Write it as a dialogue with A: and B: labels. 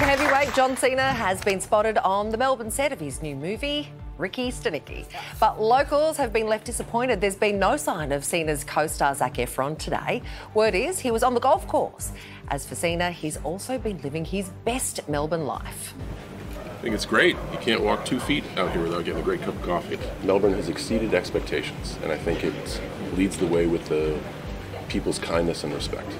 A: World heavyweight John Cena has been spotted on the Melbourne set of his new movie, Ricky Stanicky. But locals have been left disappointed. There's been no sign of Cena's co star Zac Efron today. Word is he was on the golf course. As for Cena, he's also been living his best Melbourne life.
B: I think it's great. You can't walk two feet out here without getting a great cup of coffee. Melbourne has exceeded expectations, and I think it leads the way with the people's kindness and respect.